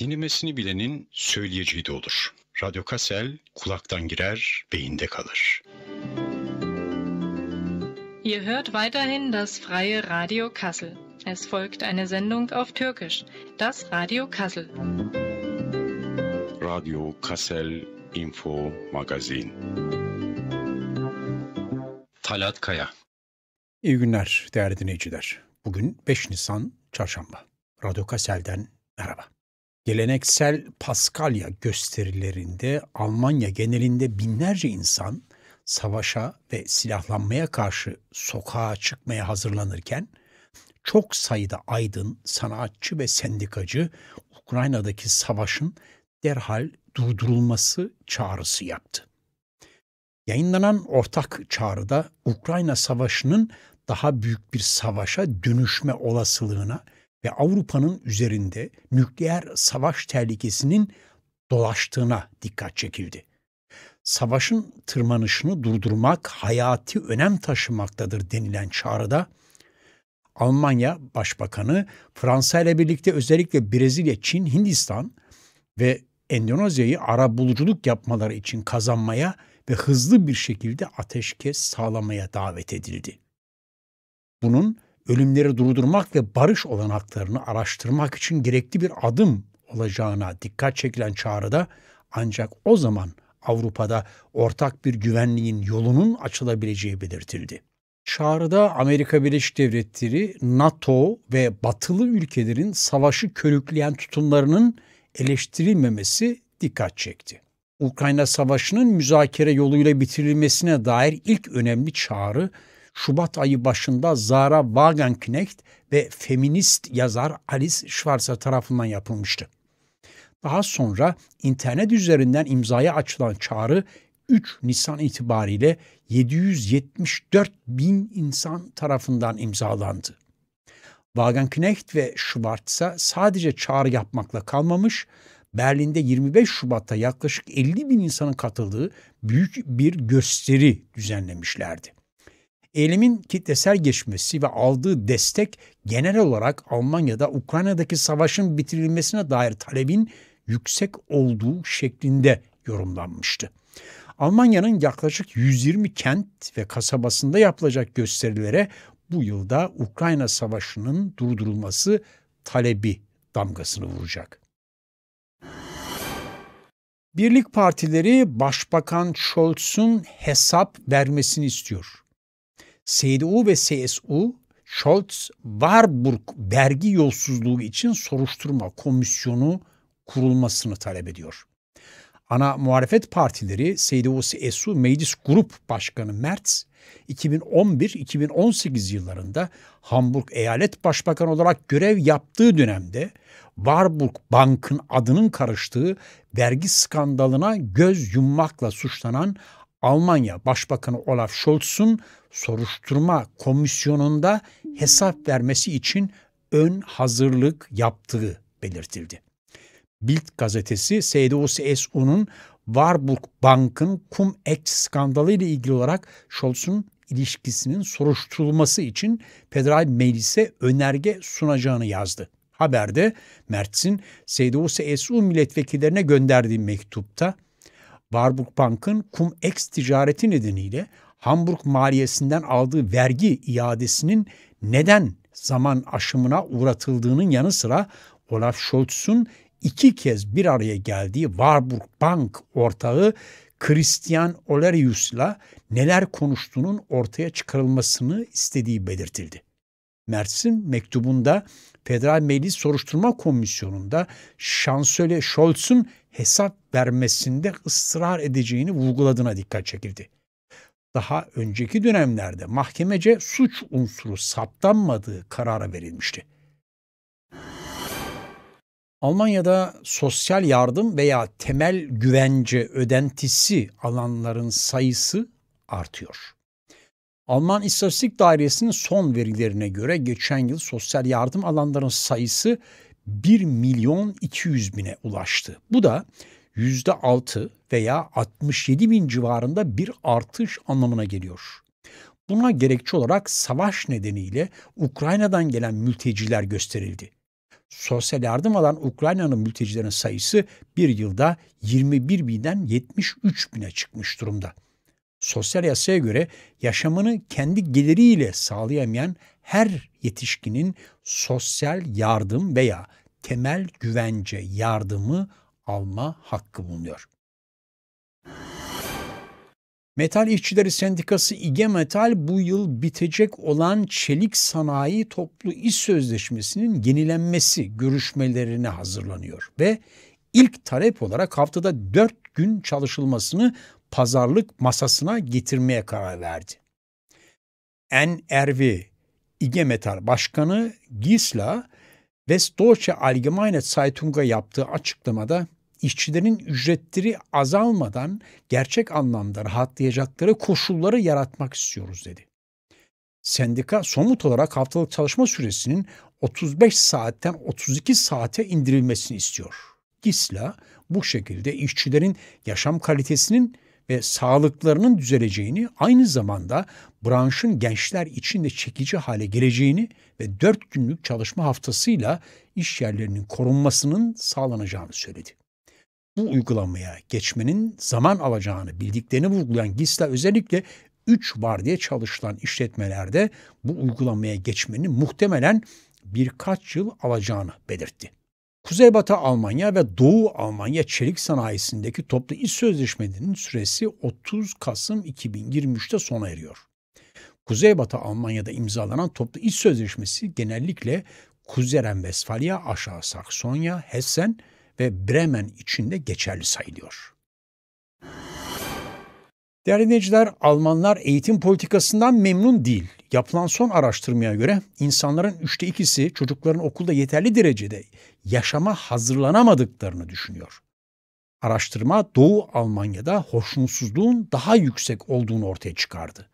Dinlemesini bilenin söyleyeceği de olur. Radyo Kassel kulaktan girer, beyinde kalır. Ihr hört weiterhin das freie Radio Kassel. Es folgt eine Sendung auf Türkisch, das Radio Kassel. Radio Kassel Info Magazin. Talat Kaya. İyi günler değerli dinleyiciler. Bugün 5 Nisan Çarşamba. Radyo Kassel'den merhaba. Geleneksel Paskalya gösterilerinde Almanya genelinde binlerce insan savaşa ve silahlanmaya karşı sokağa çıkmaya hazırlanırken çok sayıda aydın, sanatçı ve sendikacı Ukrayna'daki savaşın derhal durdurulması çağrısı yaptı. Yayınlanan ortak çağrıda Ukrayna Savaşı'nın daha büyük bir savaşa dönüşme olasılığına ve Avrupa'nın üzerinde nükleer savaş tehlikesinin dolaştığına dikkat çekildi. Savaşın tırmanışını durdurmak hayati önem taşımaktadır denilen çağrıda Almanya Başbakanı Fransa ile birlikte özellikle Brezilya, Çin, Hindistan ve Endonezya'yı ara buluculuk yapmaları için kazanmaya ve hızlı bir şekilde ateşkes sağlamaya davet edildi. Bunun ölümleri durdurmak ve barış olanaklarını araştırmak için gerekli bir adım olacağına dikkat çekilen çağrıda ancak o zaman Avrupa'da ortak bir güvenliğin yolunun açılabileceği belirtildi. Çağrıda Amerika Birleşik Devletleri, NATO ve batılı ülkelerin savaşı körükleyen tutumlarının eleştirilmemesi dikkat çekti. Ukrayna Savaşı'nın müzakere yoluyla bitirilmesine dair ilk önemli çağrı Şubat ayı başında Zara Wagenknecht ve feminist yazar Alice Schwarzer tarafından yapılmıştı. Daha sonra internet üzerinden imzaya açılan çağrı 3 Nisan itibariyle 774 bin insan tarafından imzalandı. Wagenknecht ve Schwarzer sadece çağrı yapmakla kalmamış, Berlin'de 25 Şubat'ta yaklaşık 50 bin insanın katıldığı büyük bir gösteri düzenlemişlerdi. Eylemin kitlesel geçmesi ve aldığı destek genel olarak Almanya'da Ukrayna'daki savaşın bitirilmesine dair talebin yüksek olduğu şeklinde yorumlanmıştı. Almanya'nın yaklaşık 120 kent ve kasabasında yapılacak gösterilere bu yılda Ukrayna Savaşı'nın durdurulması talebi damgasını vuracak. Birlik partileri Başbakan Scholz'un hesap vermesini istiyor. CDU ve CSU Scholz Warburg vergi yolsuzluğu için soruşturma komisyonu kurulmasını talep ediyor. Ana muhalefet partileri CDU-CSU Meclis Grup Başkanı Merz 2011-2018 yıllarında Hamburg Eyalet Başbakanı olarak görev yaptığı dönemde Warburg Bank'ın adının karıştığı vergi skandalına göz yummakla suçlanan Almanya Başbakanı Olaf Scholz'un soruşturma komisyonunda hesap vermesi için ön hazırlık yaptığı belirtildi. Bild gazetesi CDU-CSU'nun Warburg Bank'ın Cum-Ex skandalı ile ilgili olarak Scholz'un ilişkisinin soruşturulması için federal meclise önerge sunacağını yazdı. Haberde Mertz'in CDU-CSU milletvekillerine gönderdiği mektupta Warburg Bank'ın Cum-Ex ticareti nedeniyle Hamburg maliyesinden aldığı vergi iadesinin neden zaman aşımına uğratıldığının yanı sıra Olaf Scholz'un iki kez bir araya geldiği Warburg Bank ortağı Christian Olerius'la neler konuştuğunun ortaya çıkarılmasını istediği belirtildi. Mertz'in mektubunda Federal Meclis Soruşturma Komisyonu'nda Şansölye Scholz'un hesap vermesinde ısrar edeceğini vurguladığına dikkat çekildi. Daha önceki dönemlerde mahkemece suç unsuru saptanmadığı karara verilmişti. Almanya'da sosyal yardım veya temel güvence ödentisi alanların sayısı artıyor. Alman İstatistik Dairesi'nin son verilerine göre geçen yıl sosyal yardım alanların sayısı 1 milyon 200 bine ulaştı. Bu da %6 veya 67 bin civarında bir artış anlamına geliyor. Buna gerekçe olarak savaş nedeniyle Ukrayna'dan gelen mülteciler gösterildi. Sosyal yardım alan Ukrayna'nın mültecilerin sayısı bir yılda 21 binden 73 bine çıkmış durumda. Sosyal yasaya göre yaşamını kendi geliriyle sağlayamayan her yetişkinin sosyal yardım veya temel güvence yardımı alma hakkı bulunuyor. Metal İşçileri Sendikası İGE Metal bu yıl bitecek olan çelik sanayi toplu iş sözleşmesinin yenilenmesi görüşmelerine hazırlanıyor ve ilk talep olarak haftada 4 gün çalışılmasını pazarlık masasına getirmeye karar verdi. NRV İGE Metal Başkanı Gisla Westdeutsche Allgemeine Zeitung'a yaptığı açıklamada işçilerin ücretleri azalmadan gerçek anlamda rahatlayacakları koşulları yaratmak istiyoruz dedi. Sendika somut olarak haftalık çalışma süresinin 35 saatten 32 saate indirilmesini istiyor. GİSLA bu şekilde işçilerin yaşam kalitesinin ve sağlıklarının düzeleceğini, aynı zamanda branşın gençler için de çekici hale geleceğini ve 4 günlük çalışma haftasıyla iş yerlerinin korunmasının sağlanacağını söyledi bu uygulamaya geçmenin zaman alacağını bildiklerini vurgulayan GİS'la özellikle 3 var diye çalışılan işletmelerde bu uygulamaya geçmenin muhtemelen birkaç yıl alacağını belirtti. Kuzeybatı Almanya ve Doğu Almanya çelik sanayisindeki toplu iş sözleşmelerinin süresi 30 Kasım 2023'te sona eriyor. Kuzeybatı Almanya'da imzalanan toplu iş sözleşmesi genellikle Kuzeren-Vestfalya, Aşağı Saksonya, Hessen ve Bremen için de geçerli sayılıyor. Değerli dinleyiciler, Almanlar eğitim politikasından memnun değil. Yapılan son araştırmaya göre insanların üçte ikisi çocukların okulda yeterli derecede yaşama hazırlanamadıklarını düşünüyor. Araştırma Doğu Almanya'da hoşnutsuzluğun daha yüksek olduğunu ortaya çıkardı.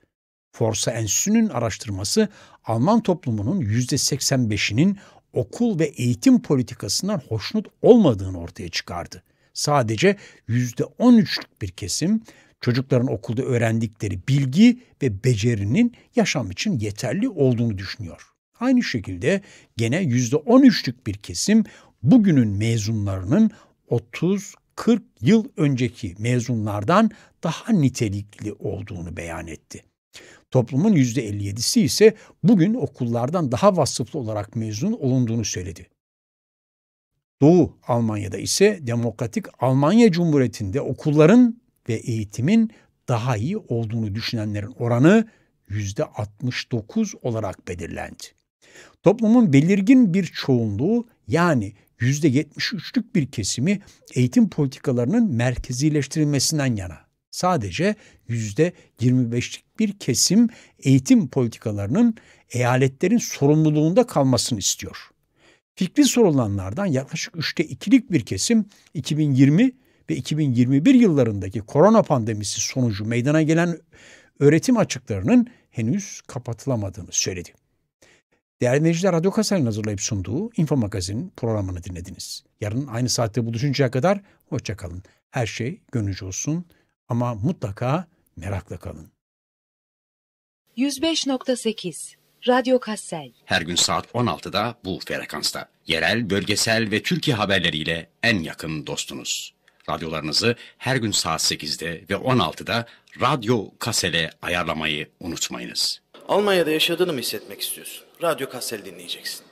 Forsa Enstitüsü'nün araştırması Alman toplumunun %85'inin okul ve eğitim politikasından hoşnut olmadığını ortaya çıkardı. Sadece %13'lük bir kesim çocukların okulda öğrendikleri bilgi ve becerinin yaşam için yeterli olduğunu düşünüyor. Aynı şekilde gene %13'lük bir kesim bugünün mezunlarının 30 40 yıl önceki mezunlardan daha nitelikli olduğunu beyan etti. Toplumun %57'si ise bugün okullardan daha vasıflı olarak mezun olunduğunu söyledi. Doğu Almanya'da ise Demokratik Almanya Cumhuriyeti'nde okulların ve eğitimin daha iyi olduğunu düşünenlerin oranı %69 olarak belirlendi. Toplumun belirgin bir çoğunluğu yani %73'lük bir kesimi eğitim politikalarının merkezileştirilmesinden yana sadece yüzde 25'lik bir kesim eğitim politikalarının eyaletlerin sorumluluğunda kalmasını istiyor. Fikri sorulanlardan yaklaşık üçte ikilik bir kesim 2020 ve 2021 yıllarındaki korona pandemisi sonucu meydana gelen öğretim açıklarının henüz kapatılamadığını söyledi. Değerli dinleyiciler, Radyo Kasel'in hazırlayıp sunduğu Info Magazin programını dinlediniz. Yarın aynı saatte buluşuncaya kadar hoşçakalın. Her şey gönlünüzce olsun. Ama mutlaka merakla kalın. 105.8 Radyo Kassel. Her gün saat 16'da bu frekansta. Yerel, bölgesel ve Türkiye haberleriyle en yakın dostunuz. Radyolarınızı her gün saat 8'de ve 16'da Radyo Kassel'e ayarlamayı unutmayınız. Almanya'da yaşadığını mı hissetmek istiyorsun? Radyo Kassel dinleyeceksin.